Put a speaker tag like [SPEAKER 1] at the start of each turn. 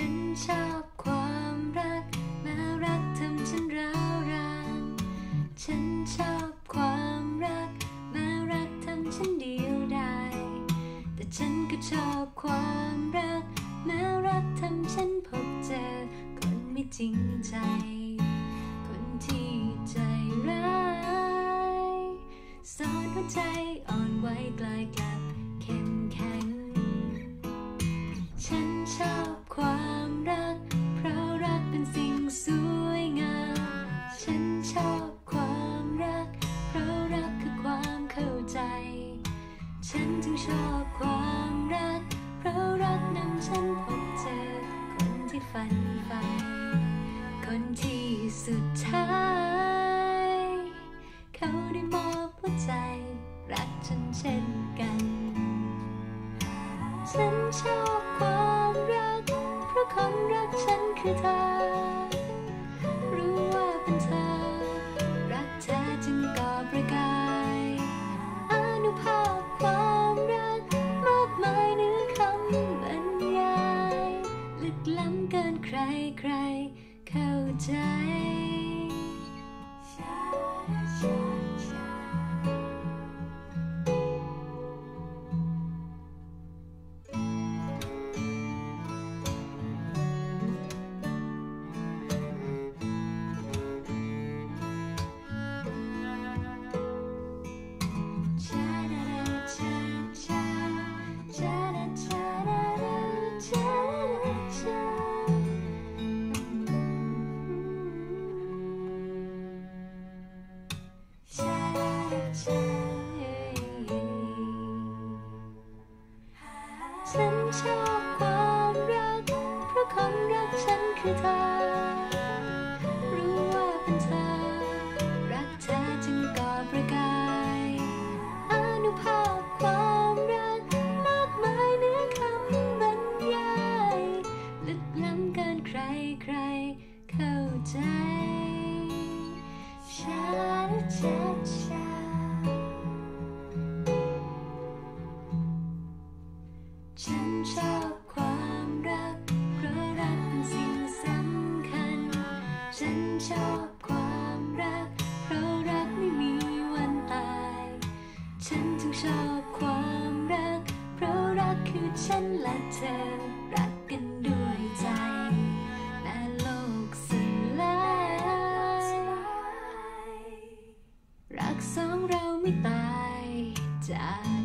[SPEAKER 1] ฉันชอบความรักแม้รักทำฉันร้าวรานฉันชอบความรักแม้รักทำฉันเดียวดายแต่ฉันก็ชอบความรักแม้รักทำฉันพบเจอคนไม่จริงใจ คนที่ใจร้ายสอนหัวใจอ่อนไหวกลายกลั รัก เพราะรักนำฉันพบเจอ คนที่ฝันใฝ่คนที่สุดท้าย เขาได้มอบหัวใจ รักฉันเช่นกัน ฉันชอบความรัก เพราะคนรักฉันคือเธอ ใครใครเข้าใจ ชอบความรัก เพราะคนรักฉันคือเธอ รู้ว่าเป็นเธอ รักเธอจึงก่อประกายอนุภาพความรัก มากมายเนื้อคำบรรยายลึกล้ำเกินใครใครเข้าใจชาชา ฉันชอบความรัก เพราะรักเป็นสิ่งสำคัญ ฉันชอบความรัก เพราะรักไม่มีวันตาย ฉันจึงชอบความรัก เพราะรักคือฉันและเธอ รักกันด้วยใจแม้โลกสลาย รักสองเราไม่ตายจาก